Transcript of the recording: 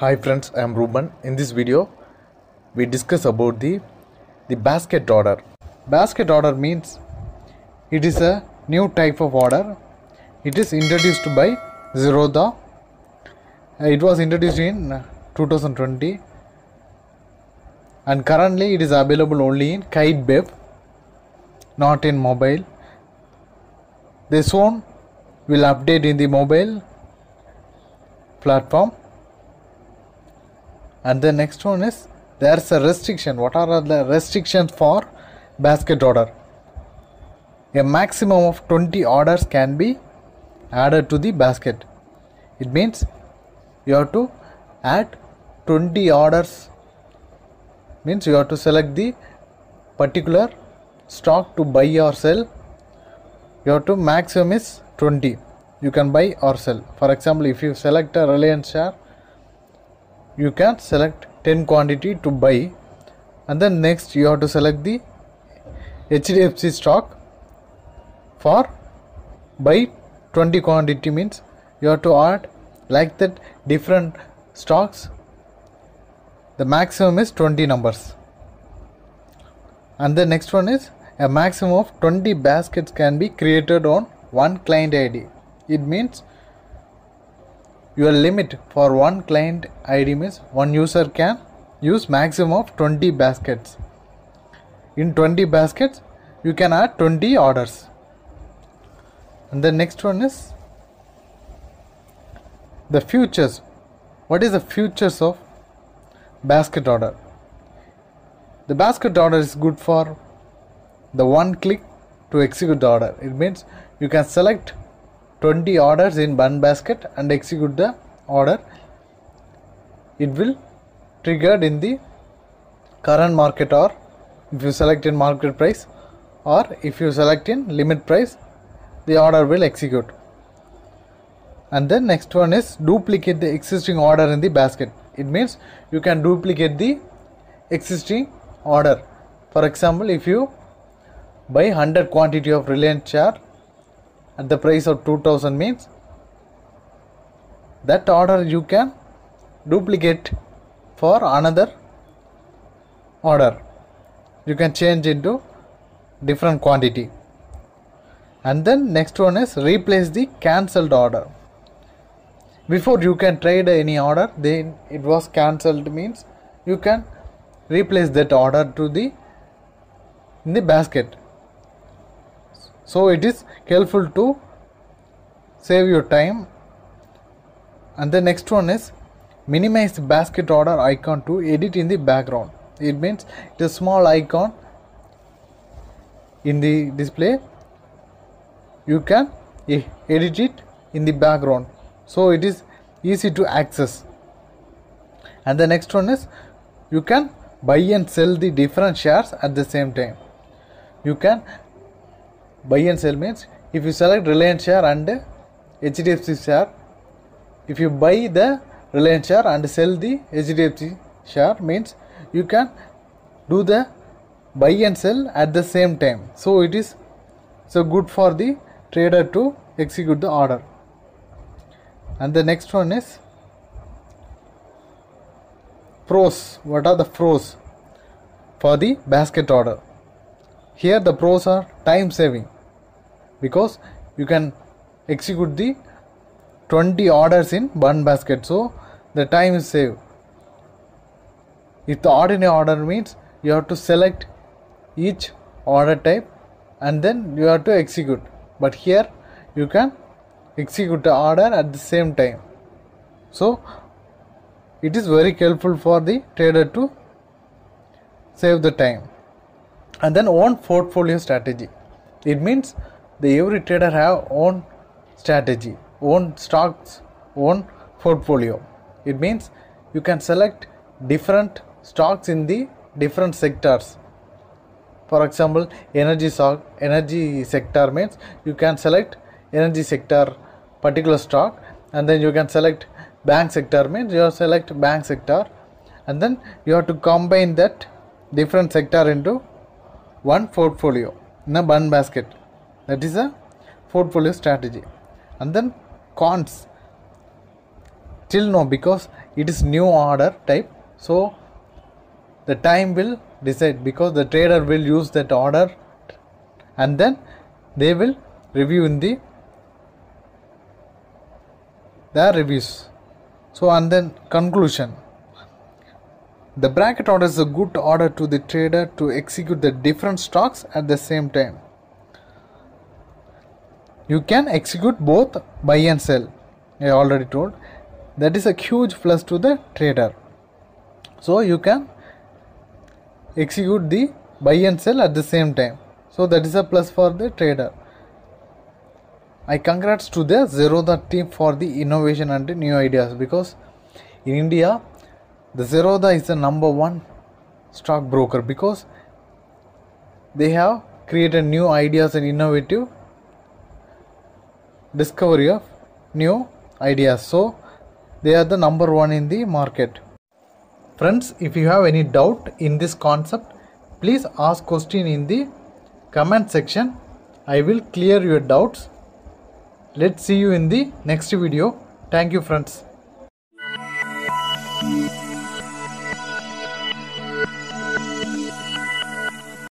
Hi friends, I am Ruben. In this video, we discuss about the the basket order. Basket order means it is a new type of order. It is introduced by Zerodha. Uh, It was introduced in uh, 2020 and currently it is available only in Kite Web, not in mobile. This one will update in the mobile platform and the next one is there's a restriction. What are the restrictions for basket order? A maximum of 20 orders can be added to the basket. It means you have to add 20 orders. Means you have to select the particular stock to buy or sell. You have to maximum is 20 you can buy or sell. For example if you select a reliance share you can select 10 quantity to buy. And then next you have to select the hdfc stock for buy 20 quantity means you have to add like that different stocks. The maximum is 20 numbers. And the next one is a maximum of 20 baskets can be created on one client id it means your limit for one client id means one user can use maximum of 20 baskets. In 20 baskets you can add 20 orders. And the next one is the futures. What is the futures of basket order? The basket order is good for the one click to execute the order. It means you can select 20 orders in one basket and execute the order. It will triggered in the current market or if you select in market price or if you select in limit price the order will execute. And then next one is duplicate the existing order in the basket. It means you can duplicate the existing order. For example if you buy 100 quantity of reliance share at the price of 2000 means that order you can duplicate for another order. You can change into different quantity. And then next one is replace the cancelled order. Before you can trade any order then it was cancelled means you can replace that order to the in the basket so it is careful to save your time. And the next one is minimize the basket order icon to edit in the background. It means it is small icon in the display. You can e- edit it in the background. So it is easy to access. And the next one is you can buy and sell the different shares at the same time. You can buy and sell means if you select reliance share and hdfc share if you buy the reliance share and sell the hdfc share means you can do the buy and sell at the same time. So it is so good for the trader to execute the order. And the next one is pros. What are the pros for the basket order here the pros are time saving. Because you can execute the 20 orders in one basket. So the time is saved. If the ordinary order means you have to select each order type and then you have to execute. But here you can execute the order at the same time. So it is very helpful for the trader to save the time and then own portfolio strategy. It means the every trader have own strategy own stocks own portfolio. It means you can select different stocks in the different sectors. For example energy stock energy sector means you can select energy sector particular stock and then you can select bank sector means you select bank sector. And then you have to combine that different sector into one portfolio in a one basket. That is a portfolio strategy. And then cons. Till no because it is new order type so the time will decide because the trader will use that order and then they will review in the their reviews. So and then conclusion the bracket order is a good order to the trader to execute the different stocks at the same time. You can execute both buy and sell i already told. That is a huge plus to the trader. So you can execute the buy and sell at the same time. So that is a plus for the trader. I congrats to the zerodha team for the innovation and the new ideas because in india the zerodha is the number one stock broker because they have created new ideas and innovative discovery of new ideas. So they are the number one in the market. Friends if you have any doubt in this concept please ask question in the comment section. I will clear your doubts. Let's see you in the next video. Thank you friends